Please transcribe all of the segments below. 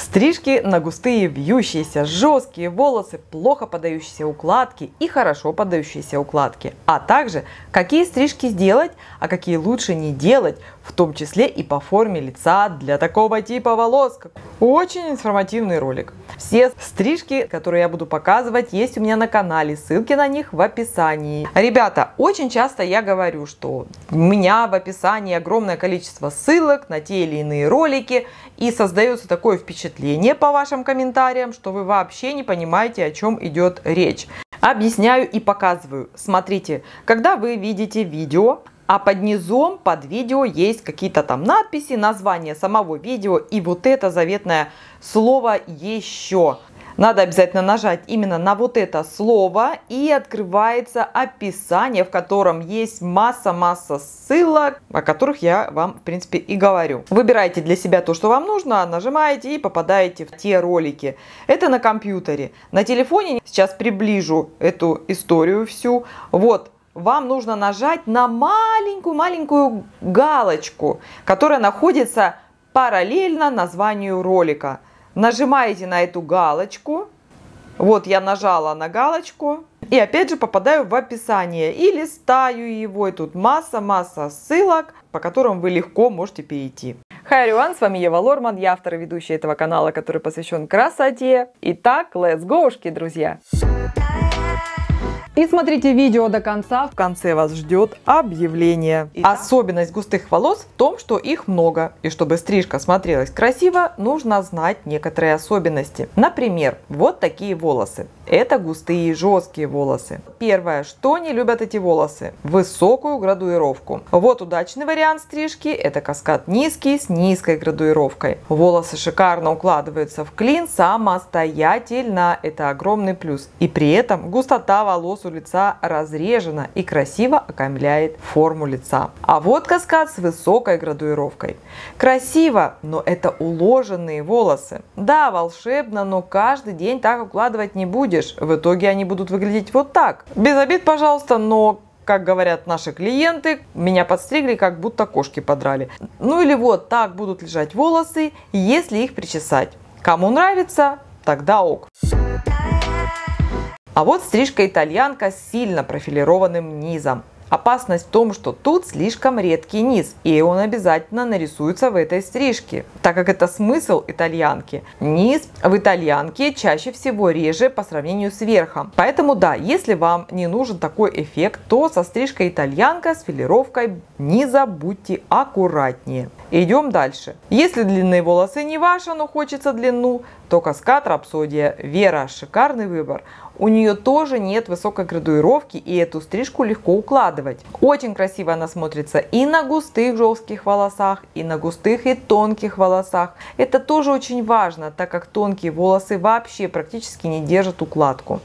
Стрижки на густые, вьющиеся, жесткие волосы, плохо подающиеся укладки и хорошо подающиеся укладки. А также, какие стрижки сделать, а какие лучше не делать, в том числе и по форме лица для такого типа волос. Очень информативный ролик. Все стрижки, которые я буду показывать, есть у меня на канале. Ссылки на них в описании. Ребята, очень часто я говорю, что у меня в описании огромное количество ссылок на те или иные ролики. И создается такое впечатление по вашим комментариям, что вы вообще не понимаете, о чем идет речь. Объясняю и показываю. Смотрите, когда вы видите видео, а под низом, под видео есть какие-то там надписи, название самого видео и вот это заветное слово «еще». Надо обязательно нажать именно на вот это слово и открывается описание, в котором есть масса-масса ссылок, о которых я вам, в принципе, и говорю. Выбирайте для себя то, что вам нужно, нажимаете и попадаете в те ролики. Это на компьютере. На телефоне сейчас приближу эту историю всю. Вот вам нужно нажать на маленькую-маленькую галочку, которая находится параллельно названию ролика. Нажимаете на эту галочку. Вот я нажала на галочку. И опять же попадаю в описание и листаю его. И тут масса-масса ссылок, по которым вы легко можете перейти. Hi everyone, с вами Ева Лорман, я автор и ведущая этого канала, который посвящен красоте. Итак, let's go, друзья! И смотрите видео до конца. В конце вас ждет объявление. Итак. Особенность густых волос в том, что их много. И чтобы стрижка смотрелась красиво, нужно знать некоторые особенности. Например, вот такие волосы. Это густые и жесткие волосы. Первое, что не любят эти волосы? Высокую градуировку. Вот удачный вариант стрижки. Это каскад низкий с низкой градуировкой. Волосы шикарно укладываются в клин самостоятельно. Это огромный плюс. И при этом густота волос у лица разрежена и красиво окаймляет форму лица. А вот каскад с высокой градуировкой. Красиво, но это уложенные волосы. Да, волшебно, но каждый день так укладывать не будешь. В итоге они будут выглядеть вот так. Без обид, пожалуйста, но как говорят наши клиенты, меня подстригли, как будто кошки подрали. Ну или вот так будут лежать волосы, если их причесать. Кому нравится, тогда ок. А вот стрижка итальянка с сильно профилированным низом. Опасность в том, что тут слишком редкий низ, и он обязательно нарисуется в этой стрижке, так как это смысл итальянки. Низ в итальянке чаще всего реже по сравнению с верхом. Поэтому да, если вам не нужен такой эффект, то со стрижкой итальянка с филировкой низа будьте аккуратнее. Идем дальше. Если длинные волосы не ваши, но хочется длину, то каскад Рапсодия Вера шикарный выбор. У нее тоже нет высокой градуировки и эту стрижку легко укладывать. Очень красиво она смотрится и на густых жестких волосах, и на густых и тонких волосах. Это тоже очень важно, так как тонкие волосы вообще практически не держат укладку.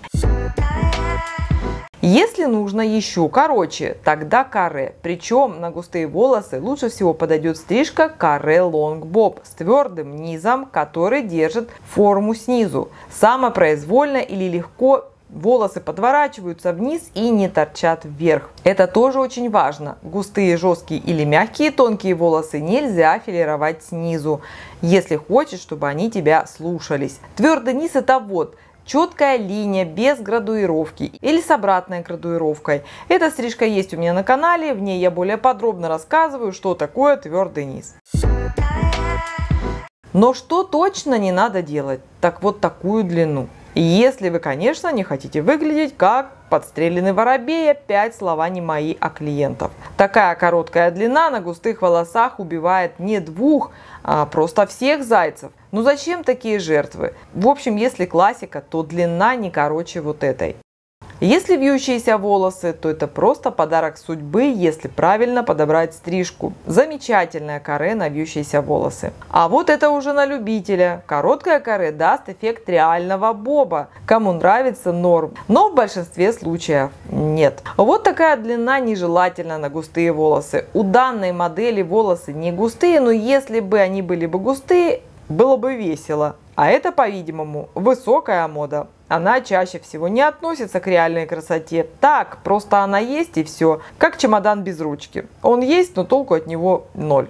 Если нужно еще короче, тогда каре. Причем на густые волосы лучше всего подойдет стрижка каре лонг боб с твердым низом, который держит форму снизу. Самопроизвольно или легко волосы подворачиваются вниз и не торчат вверх. Это тоже очень важно. Густые, жесткие или мягкие тонкие волосы нельзя филировать снизу, если хочешь, чтобы они тебя слушались. Твердый низ это вот четкая линия без градуировки или с обратной градуировкой. Эта стрижка есть у меня на канале, в ней я более подробно рассказываю, что такое твердый низ. Но что точно не надо делать? Так вот такую длину. Если вы, конечно, не хотите выглядеть как подстреленный воробей, опять слова не мои, а клиентов. Такая короткая длина на густых волосах убивает не двух, а просто всех зайцев. Ну зачем такие жертвы? В общем, если классика, то длина не короче вот этой. Если вьющиеся волосы, то это просто подарок судьбы, если правильно подобрать стрижку. Замечательная каре на вьющиеся волосы. А вот это уже на любителя. Короткая каре даст эффект реального боба. Кому нравится, норм. Но в большинстве случаев нет. Вот такая длина нежелательна на густые волосы. У данной модели волосы не густые, но если бы они были бы густые, было бы весело. А это, по-видимому, высокая мода. Она чаще всего не относится к реальной красоте. Так, просто она есть и все. Как чемодан без ручки. Он есть, но толку от него ноль.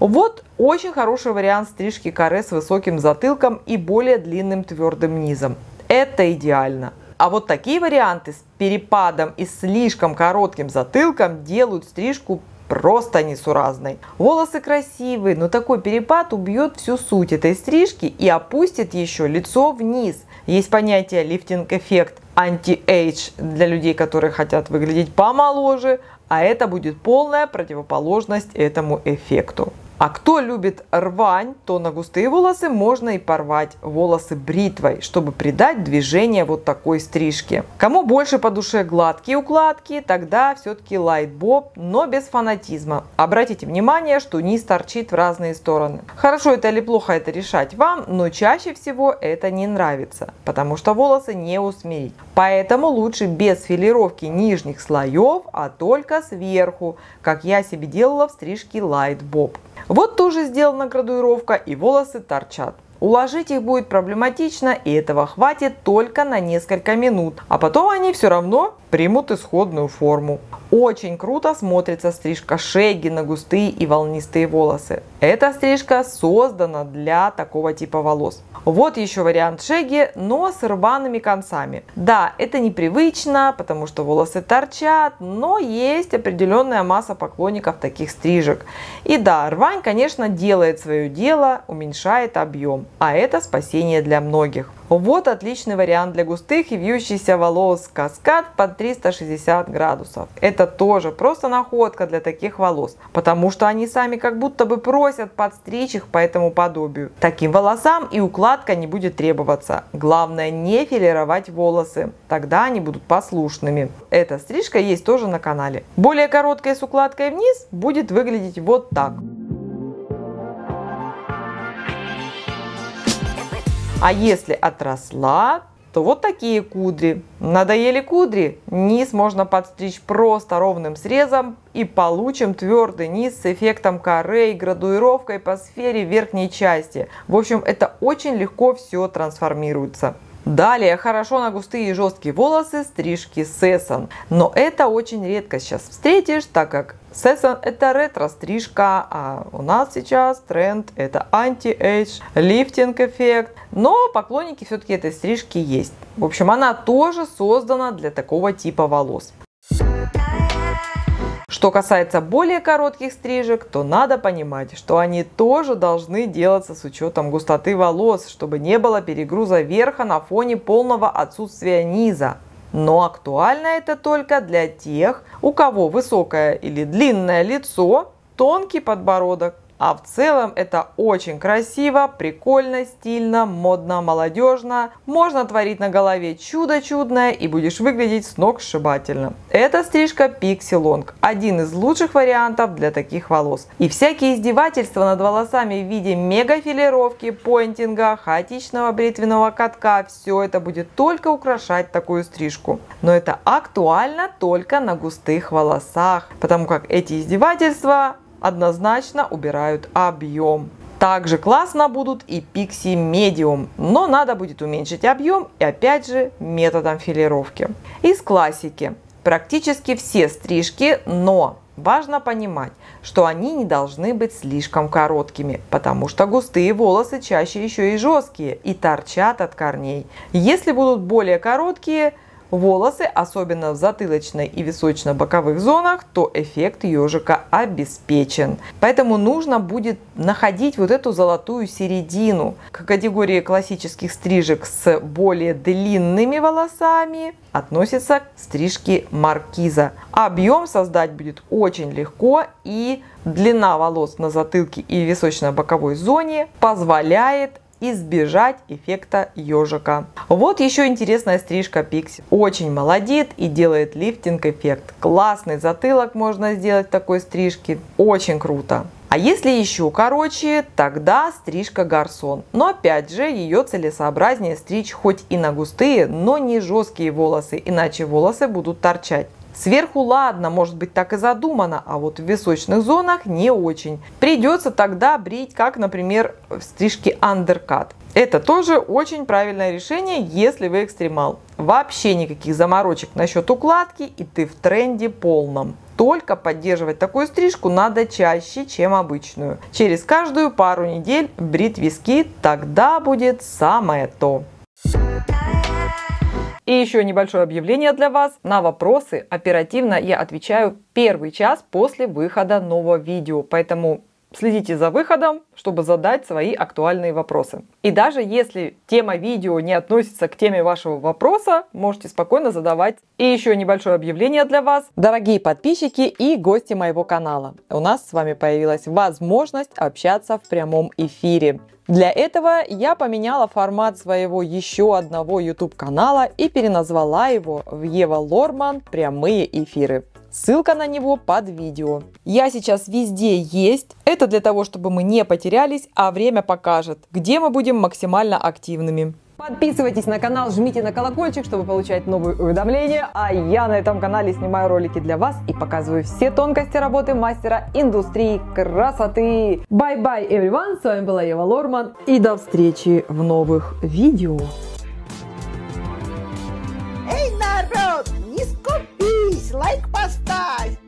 Вот очень хороший вариант стрижки каре с высоким затылком и более длинным твердым низом. Это идеально. А вот такие варианты с перепадом и слишком коротким затылком делают стрижку просто несуразной. Волосы красивые, но такой перепад убьет всю суть этой стрижки и опустит еще лицо вниз. Есть понятие лифтинг-эффект anti-age для людей, которые хотят выглядеть помоложе, а это будет полная противоположность этому эффекту. А кто любит рвань, то на густые волосы можно и порвать волосы бритвой, чтобы придать движение вот такой стрижке. Кому больше по душе гладкие укладки, тогда все-таки light bob, но без фанатизма. Обратите внимание, что низ торчит в разные стороны. Хорошо это или плохо это решать вам, но чаще всего это не нравится, потому что волосы не усмирить. Поэтому лучше без филировки нижних слоев, а только сверху, как я себе делала в стрижке лайтбоб. Вот тоже сделана градуировка и волосы торчат. Уложить их будет проблематично, и этого хватит только на несколько минут, а потом они все равно примут исходную форму. Очень круто смотрится стрижка шеги на густые и волнистые волосы. Эта стрижка создана для такого типа волос. Вот еще вариант шеги, но с рваными концами. Да, это непривычно, потому что волосы торчат, но есть определенная масса поклонников таких стрижек. И да, рвань, конечно, делает свое дело, уменьшает объем, а это спасение для многих. Вот отличный вариант для густых и вьющихся волос каскад под 360 градусов. Это тоже просто находка для таких волос, потому что они сами как будто бы просят подстричь их по этому подобию. Таким волосам и укладка не будет требоваться. Главное не филировать волосы, тогда они будут послушными. Эта стрижка есть тоже на канале. Более короткая с укладкой вниз будет выглядеть вот так. А если отросла, то вот такие кудри. Надоели кудри? Низ можно подстричь просто ровным срезом и получим твердый низ с эффектом каре и градуировкой по сфере верхней части. В общем, это очень легко все трансформируется. Далее хорошо на густые и жесткие волосы стрижки Sassoon. Но это очень редко сейчас встретишь, так как Sassoon это ретро-стрижка, а у нас сейчас тренд это anti-age, лифтинг эффект. Но поклонники все-таки этой стрижки есть. В общем, она тоже создана для такого типа волос. Что касается более коротких стрижек, то надо понимать, что они тоже должны делаться с учетом густоты волос, чтобы не было перегруза верха на фоне полного отсутствия низа. Но актуально это только для тех, у кого высокое или длинное лицо, тонкий подбородок, а в целом это очень красиво, прикольно, стильно, модно, молодежно. Можно творить на голове чудо чудное и будешь выглядеть с ног сшибательно. Это стрижка Pixie Long. Один из лучших вариантов для таких волос. И всякие издевательства над волосами в виде мегафилировки, поинтинга, хаотичного бритвенного катка, все это будет только украшать такую стрижку. Но это актуально только на густых волосах, потому как эти издевательства однозначно убирают объем. Также классно будут и Pixie Medium, но надо будет уменьшить объем и опять же методом филировки. Из классики. Практически все стрижки, но важно понимать, что они не должны быть слишком короткими, потому что густые волосы чаще еще и жесткие и торчат от корней. Если будут более короткие, волосы, особенно в затылочной и височно-боковых зонах, то эффект ежика обеспечен. Поэтому нужно будет находить вот эту золотую середину. К категории классических стрижек с более длинными волосами относятся стрижки маркиза. Объем создать будет очень легко и длина волос на затылке и височно-боковой зоне позволяет избежать эффекта ежика. Вот еще интересная стрижка Пикси. Очень молодит и делает лифтинг эффект. Классный затылок можно сделать в такой стрижке. Очень круто. А если еще короче, тогда стрижка гарсон. Но опять же, ее целесообразнее стричь хоть и на густые, но не жесткие волосы, иначе волосы будут торчать. Сверху ладно, может быть так и задумано, а вот в височных зонах не очень. Придется тогда брить, как, например, в стрижке андеркат. Это тоже очень правильное решение, если вы экстремал. Вообще никаких заморочек насчет укладки и ты в тренде полном. Только поддерживать такую стрижку надо чаще, чем обычную. Через каждую пару недель брить виски, тогда будет самое то. И еще небольшое объявление для вас. На вопросы оперативно я отвечаю первый час после выхода нового видео. Поэтому Следите за выходом, чтобы задать свои актуальные вопросы. И даже если тема видео не относится к теме вашего вопроса, можете спокойно задавать. И еще небольшое объявление для вас. Дорогие подписчики и гости моего канала, у нас с вами появилась возможность общаться в прямом эфире. Для этого я поменяла формат своего еще одного YouTube канала и переназвала его в Ева Лорман «Прямые эфиры». Ссылка на него под видео. Я сейчас везде есть. Это для того, чтобы мы не потерялись, а время покажет, где мы будем максимально активными. Подписывайтесь на канал, жмите на колокольчик, чтобы получать новые уведомления. А я на этом канале снимаю ролики для вас и показываю все тонкости работы мастера индустрии красоты. Bye-bye, everyone! С вами была Ева Лорман. И до встречи в новых видео. Эй, народ, не скупись, лайк поставь,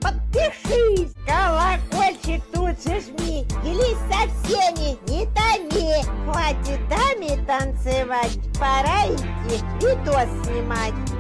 подпишись, колокольчик тут же жми, делись со всеми, не томи, хватит даме танцевать, пора идти видос снимать.